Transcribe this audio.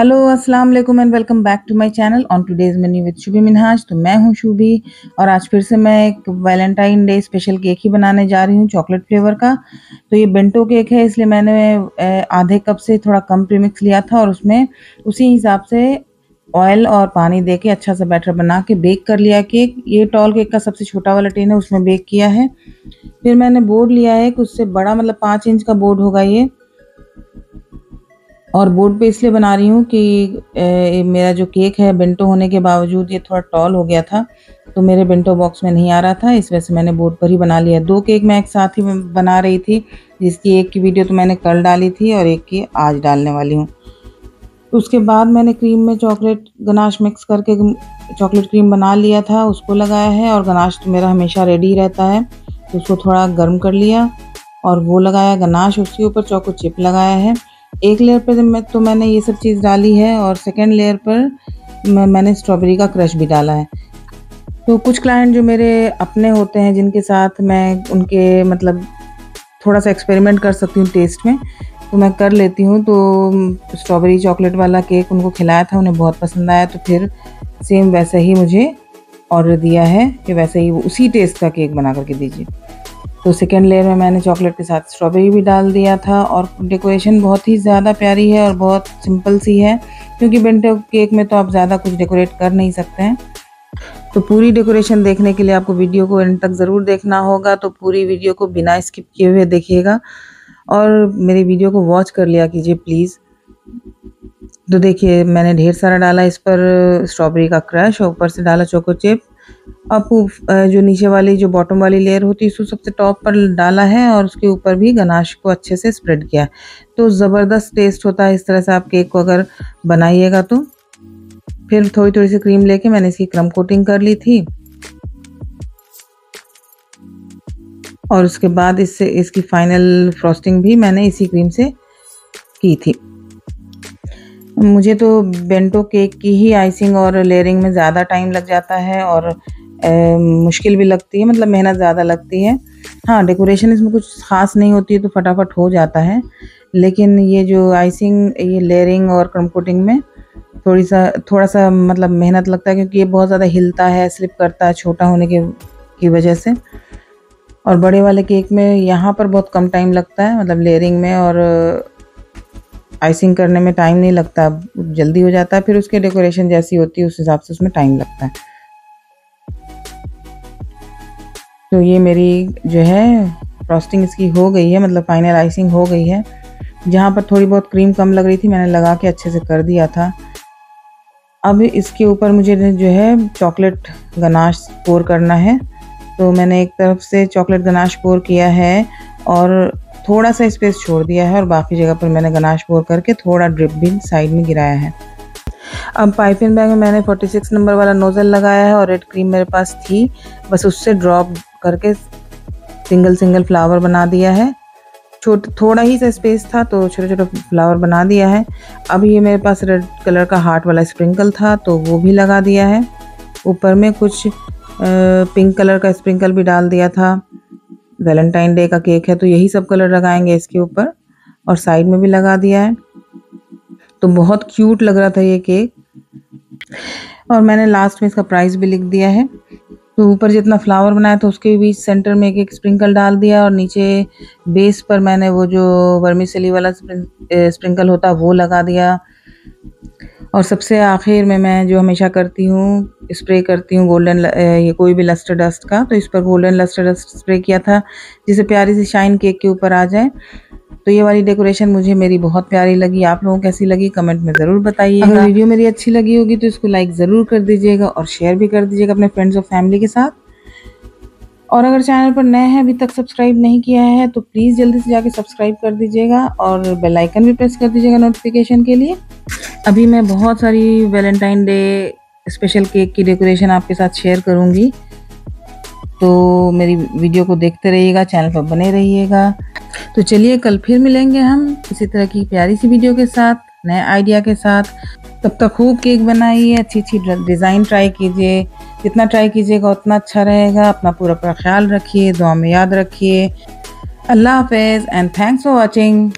Hello अस्सलाम वालेकुम and welcome back to my channel on today's menu with Shubhi Minhaj तो मैं हूँ शुभी और आज फिर से मैं एक वैलेंटाइन डे स्पेशल केक ही बनाने जा रही हूँ चॉकलेट फ्लेवर का। तो ये बेंटो केक है, इसलिए मैंने आधे कप से थोड़ा कम प्रीमिक्स लिया था और उसमें उसी हिसाब से ऑयल और पानी दे के अच्छा सा बैटर बना के बेक कर लिया केक ये टॉल केक का सबसे छोटा वाला टेन है, उसमें बेक किया है। फिर मैंने बोर्ड लिया है कि उससे बड़ा मतलब पाँच इंच का बोर्ड होगा ये। और बोर्ड पे इसलिए बना रही हूँ कि ए, मेरा जो केक है बेंटो होने के बावजूद ये थोड़ा टॉल हो गया था तो मेरे बेंटो बॉक्स में नहीं आ रहा था इस वजह से मैंने बोर्ड पर ही बना लिया। दो केक मैं एक साथ ही बना रही थी जिसकी एक की वीडियो तो मैंने कल डाली थी और एक की आज डालने वाली हूँ। उसके बाद मैंने क्रीम में चॉकलेट गनाश मिक्स करके चॉकलेट क्रीम बना लिया था उसको लगाया है और गनाश तो मेरा हमेशा रेडी रहता है तो उसको थोड़ा गर्म कर लिया और वो लगाया गनाश उसके ऊपर चौको चिप लगाया है। एक लेयर पर मैं तो मैंने ये सब चीज़ डाली है और सेकेंड लेयर पर मैं, मैंने स्ट्रॉबेरी का क्रश भी डाला है। तो कुछ क्लाइंट जो मेरे अपने होते हैं जिनके साथ मैं उनके मतलब थोड़ा सा एक्सपेरिमेंट कर सकती हूँ टेस्ट में तो मैं कर लेती हूँ। तो स्ट्रॉबेरी चॉकलेट वाला केक उनको खिलाया था उन्हें बहुत पसंद आया तो फिर सेम वैसे ही मुझे ऑर्डर दिया है कि वैसे ही उसी टेस्ट का केक बना करके दीजिए। तो सेकेंड लेयर में मैंने चॉकलेट के साथ स्ट्रॉबेरी भी डाल दिया था और डेकोरेशन बहुत ही ज़्यादा प्यारी है और बहुत सिंपल सी है, क्योंकि बेंटो केक में तो आप ज़्यादा कुछ डेकोरेट कर नहीं सकते हैं। तो पूरी डेकोरेशन देखने के लिए आपको वीडियो को एंड तक ज़रूर देखना होगा तो पूरी वीडियो को बिना स्किप किए हुए देखिएगा। और मेरी वीडियो को वॉच कर लिया कीजिए प्लीज़ तो देखिए, मैंने ढेर सारा डाला इस पर स्ट्रॉबेरी का क्रश ऊपर से डाला चोको चिप अब जो नीचे वाली, जो बॉटम वाली लेयर होती है, उसको सबसे टॉप पर डाला है और उसके ऊपर भी गनाश को अच्छे से स्प्रेड किया तो ज़बरदस्त टेस्ट होता है इस तरह से आप केक को अगर बनाइएगा तो। फिर थोड़ी थोड़ी सी क्रीम लेके मैंने इसकी क्रम कोटिंग कर ली थी। और उसके बाद इससे, इसकी फाइनल फ्रॉस्टिंग भी मैंने इसी क्रीम से की थी। मुझे तो बेंटो केक की ही आइसिंग और लेयरिंग में ज़्यादा टाइम लग जाता है और ए, मुश्किल भी लगती है मतलब मेहनत ज़्यादा लगती है। हाँ डेकोरेशन इसमें कुछ ख़ास नहीं होती है तो फटाफट हो जाता है। लेकिन ये जो आइसिंग ये लेयरिंग और क्रम कोटिंग में थोड़ी सा थोड़ा सा मतलब मेहनत लगता है क्योंकि ये बहुत ज़्यादा हिलता है स्लिप करता है छोटा होने के की वजह से। और बड़े वाले केक में यहाँ पर बहुत कम टाइम लगता है मतलब लेयरिंग में और आइसिंग करने में टाइम नहीं लगता, जल्दी हो जाता है, फिर उसके डेकोरेशन जैसी होती है, उस हिसाब से उसमें टाइम लगता है। तो ये मेरी जो है फ्रॉस्टिंग इसकी हो गई है मतलब फाइनल आइसिंग हो गई है। जहाँ पर थोड़ी बहुत क्रीम कम लग रही थी, मैंने लगा के अच्छे से कर दिया था। अब इसके ऊपर मुझे जो है चॉकलेट गनाश पोर करना है। तो मैंने एक तरफ़ से चॉकलेट गनाश पोर किया है और थोड़ा सा स्पेस छोड़ दिया है और बाकी जगह पर मैंने गनाश बोर करके थोड़ा ड्रिप भी साइड में गिराया है। अब पाइपिंग बैग में मैंने 46 नंबर वाला नोज़ल लगाया है और रेड क्रीम मेरे पास थी। बस उससे ड्रॉप करके सिंगल सिंगल फ्लावर बना दिया है। छोट, थोड़ा ही सा स्पेस था तो छोटे छोटे फ्लावर बना दिया है। अब ये मेरे पास रेड कलर का हार्ट वाला स्प्रिंकल था तो वो भी लगा दिया है। ऊपर में कुछ पिंक कलर का स्प्रिंकल भी डाल दिया था। वैलेंटाइन डे का केक है तो यही सब कलर लगाएँगे इसके ऊपर और साइड में भी लगा दिया है। तो बहुत क्यूट लग रहा था ये केक। और मैंने लास्ट में इसका प्राइस भी लिख दिया है। तो ऊपर जितना फ्लावर बनाया था, उसके बीच सेंटर में एक एक स्प्रिंकल डाल दिया और नीचे बेस पर मैंने वो जो वर्मिसली वाला स्प्रिंकल होता है वो लगा दिया। और सबसे आखिर में मैं जो हमेशा करती हूँ स्प्रे करती हूँ गोल्डन ये कोई भी लस्टर डस्ट का तो इस पर गोल्डन लस्टर डस्ट स्प्रे किया था, जिसे प्यारी सी शाइन केक के ऊपर आ जाए। तो ये वाली डेकोरेशन मुझे मेरी बहुत प्यारी लगी। आप लोगों को कैसी लगी कमेंट में ज़रूर बताइए अगर वीडियो मेरी अच्छी लगी होगी तो इसको लाइक ज़रूर कर दीजिएगा और शेयर भी कर दीजिएगा अपने फ्रेंड्स और फैमिली के साथ। और अगर चैनल पर नए हैं, अभी तक सब्सक्राइब नहीं किया है तो प्लीज़ जल्दी से जाके सब्सक्राइब कर दीजिएगा और बेल आइकन भी प्रेस कर दीजिएगा नोटिफिकेशन के लिए। अभी मैं बहुत सारी वैलेंटाइन डे स्पेशल केक की डेकोरेशन आपके साथ शेयर करूँगी। तो मेरी वीडियो को देखते रहिएगा चैनल पर बने रहिएगा। तो चलिए, कल फिर मिलेंगे हम इसी तरह की प्यारी सी वीडियो के साथ, नए आइडिया के साथ। तब तक खूब केक बनाइए अच्छी अच्छी डिज़ाइन ट्राई कीजिए। जितना ट्राई कीजिएगा, उतना अच्छा रहेगा। अपना पूरा पूरा ख्याल रखिए, दुआ में याद रखिए। अल्लाह हाफिज़ एंड थैंक्स फॉर वॉचिंग